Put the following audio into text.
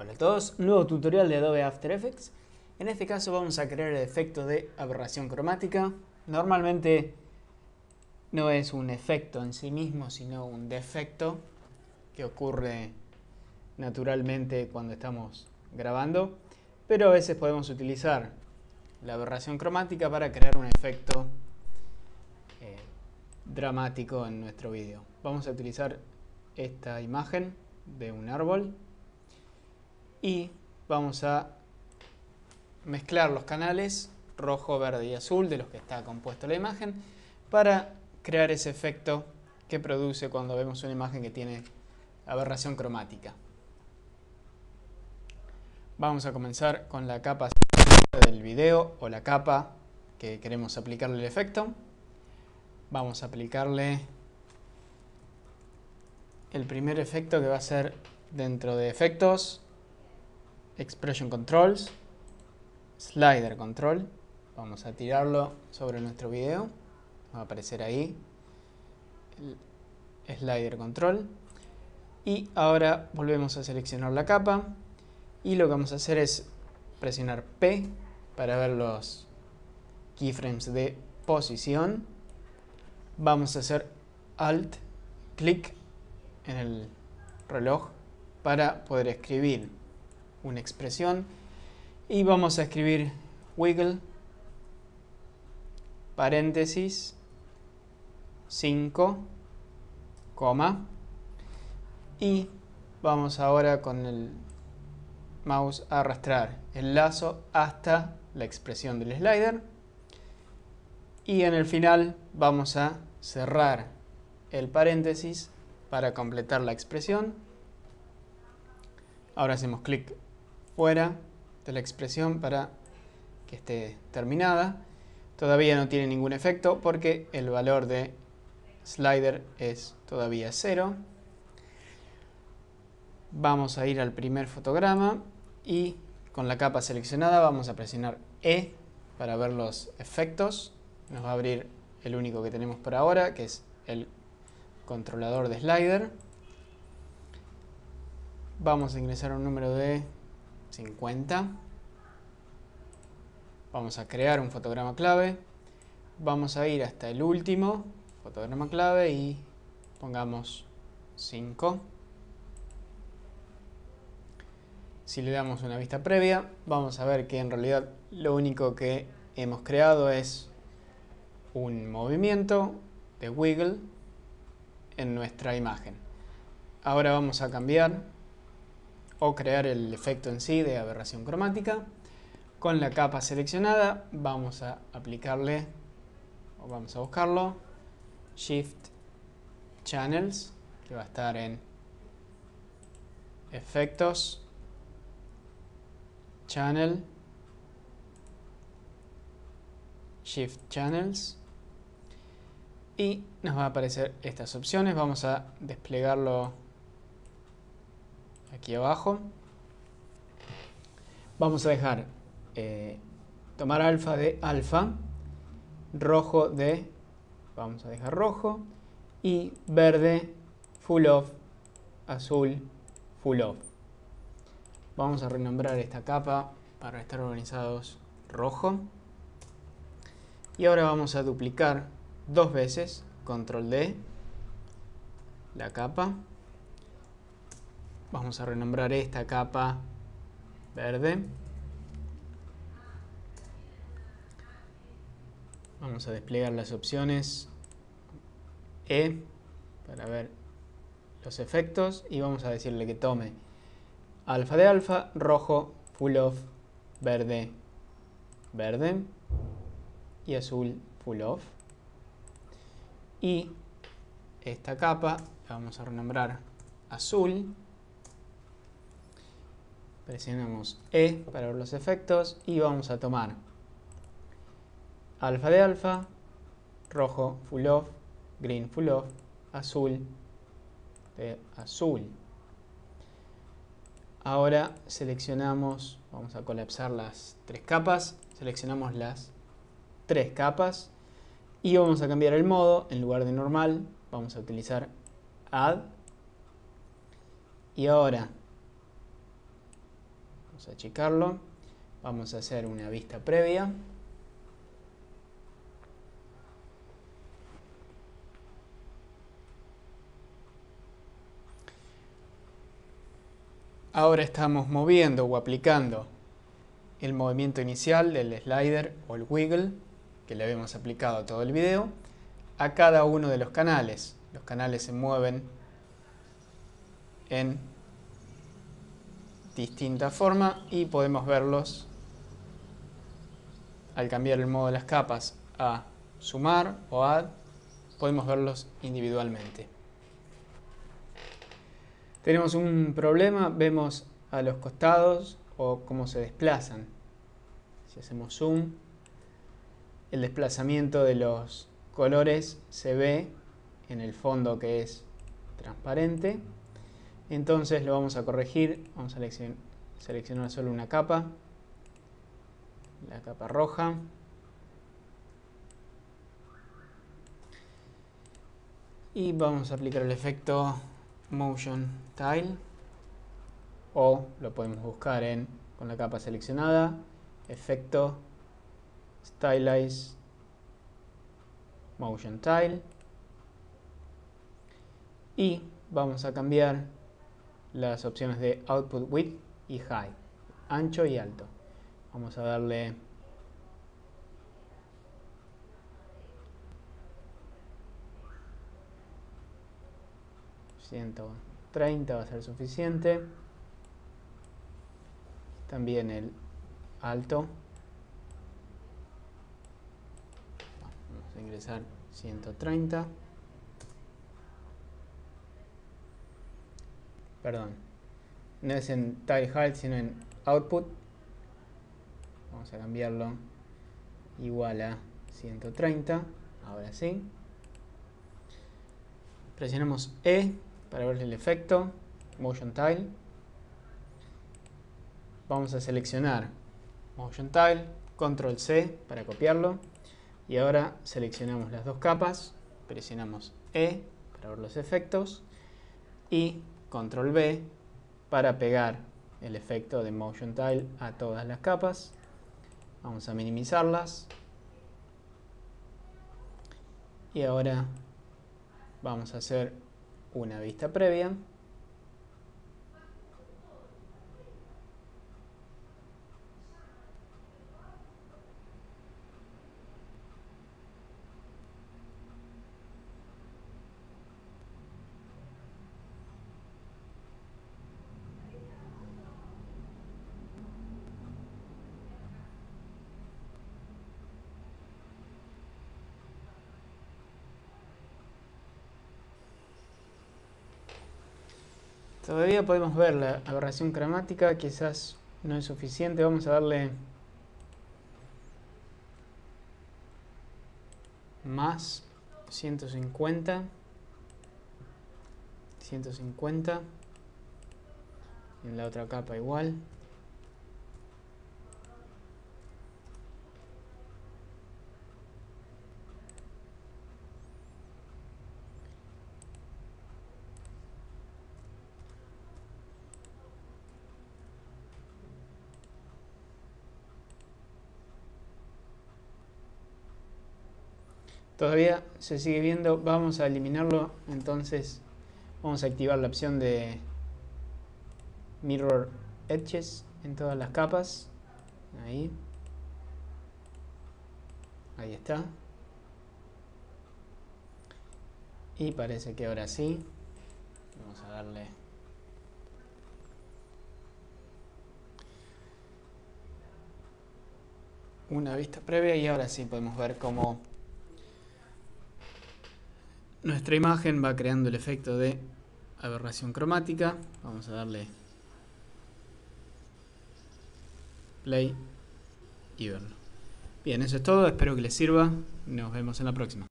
Hola a todos, nuevo tutorial de Adobe After Effects. En este caso vamos a crear el efecto de aberración cromática. Normalmente no es un efecto en sí mismo, sino un defecto que ocurre naturalmente cuando estamos grabando, pero a veces podemos utilizar la aberración cromática para crear un efecto eh, dramático en nuestro vídeo. Vamos a utilizar esta imagen de un árbol y vamos a mezclar los canales rojo, verde y azul de los que está compuesto la imagen para crear ese efecto que produce cuando vemos una imagen que tiene aberración cromática. Vamos a comenzar con la capa del video o la capa que queremos aplicarle el efecto. Vamos a aplicarle el primer efecto que va a ser dentro de efectos, Expression Controls, Slider Control. Vamos a tirarlo sobre nuestro video. Va a aparecer ahí el Slider Control. Y ahora volvemos a seleccionar la capa. Y lo que vamos a hacer es presionar P para ver los keyframes de posición. Vamos a hacer Alt, clic en el reloj para poder escribir una expresión. Y vamos a escribir wiggle paréntesis 5 coma. Y vamos ahora con el mouse a arrastrar el lazo hasta la expresión del slider. Y en el final vamos a cerrar el paréntesis para completar la expresión. Ahora hacemos clic fuera de la expresión para que esté terminada. Todavía no tiene ningún efecto porque el valor de slider es todavía cero. Vamos a ir al primer fotograma y con la capa seleccionada vamos a presionar E para ver los efectos. Nos va a abrir el único que tenemos por ahora, que es el controlador de slider. Vamos a ingresar un número de 50. Vamos a crear un fotograma clave. Vamos a ir hasta el último fotograma clave y pongamos 5. Si le damos una vista previa, vamos a ver que en realidad lo único que hemos creado es un movimiento de wiggle en nuestra imagen. Ahora vamos a cambiar o crear el efecto en sí de aberración cromática. Con la capa seleccionada vamos a aplicarle, o vamos a buscarlo, Shift Channels, que va a estar en Efectos, Channel, Shift Channels y nos va a aparecer estas opciones. Vamos a desplegarlo aquí abajo. Vamos a dejar eh, tomar alfa de alfa, rojo de, vamos a dejar rojo, y verde full off, azul full off. Vamos a renombrar esta capa para estar organizados rojo. Y ahora vamos a duplicar dos veces, control D, la capa Vamos a renombrar esta capa verde. Vamos a desplegar las opciones E para ver los efectos y vamos a decirle que tome alfa de alfa, rojo, full off, verde, verde y azul, full off. Y esta capa la vamos a renombrar azul Presionamos E para ver los efectos y vamos a tomar alfa de alfa, rojo full off, green full off, azul de azul. Ahora seleccionamos, vamos a colapsar las tres capas, seleccionamos las tres capas y vamos a cambiar el modo, en lugar de normal vamos a utilizar add y ahora Vamos a achicarlo. Vamos a hacer una vista previa. Ahora estamos moviendo o aplicando el movimiento inicial del slider o el wiggle que le habíamos aplicado todo el video a cada uno de los canales. Los canales se mueven en distinta forma y podemos verlos al cambiar el modo de las capas a sumar o add, podemos verlos individualmente. Tenemos un problema, vemos a los costados o cómo se desplazan. Si hacemos zoom, el desplazamiento de los colores se ve en el fondo que es transparente. Entonces lo vamos a corregir, vamos a seleccionar solo una capa, la capa roja. Y vamos a aplicar el efecto Motion Tile. O lo podemos buscar en con la capa seleccionada, efecto Stylize Motion Tile. Y vamos a cambiar las opciones de Output Width y High, ancho y alto. Vamos a darle ...130 va a ser suficiente. También el alto. Vamos a ingresar 130. Perdón. No es en tile height, sino en output. Vamos a cambiarlo igual a 130. Ahora sí. Presionamos E para ver el efecto. Motion Tile. Vamos a seleccionar Motion Tile, Control C para copiarlo. Y ahora seleccionamos las dos capas, presionamos E para ver los efectos y Control B para pegar el efecto de Motion Tile a todas las capas. Vamos a minimizarlas. Y ahora vamos a hacer una vista previa. Todavía podemos ver la aberración cromática, quizás no es suficiente. Vamos a darle más 150 150 en la otra capa igual Todavía se sigue viendo, vamos a eliminarlo, entonces vamos a activar la opción de Mirror Edges en todas las capas. Ahí. Ahí está. Y parece que ahora sí. Vamos a darle... Una vista previa y ahora sí podemos ver cómo nuestra imagen va creando el efecto de aberración cromática. Vamos a darle play y verlo. Bien, eso es todo. Espero que les sirva. Nos vemos en la próxima.